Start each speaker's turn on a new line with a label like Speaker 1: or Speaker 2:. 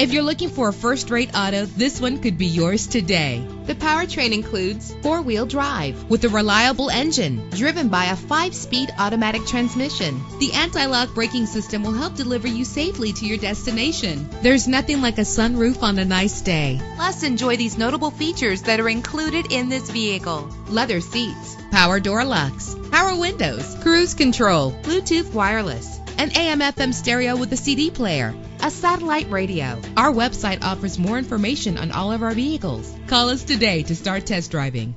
Speaker 1: If you're looking for a first-rate auto, this one could be yours today. The powertrain includes four-wheel drive with a reliable engine driven by a five-speed automatic transmission. The anti-lock braking system will help deliver you safely to your destination. There's nothing like a sunroof on a nice day. Plus, enjoy these notable features that are included in this vehicle. Leather seats, power door locks, power windows, cruise control, Bluetooth wireless, an AM FM stereo with a CD player, a satellite radio. Our website offers more information on all of our vehicles. Call us today to start test driving.